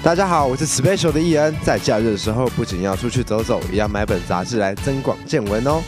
大家好，我是 Special 的易恩，在假日的时候不仅要出去走走，也要买本杂志来增广见闻哦。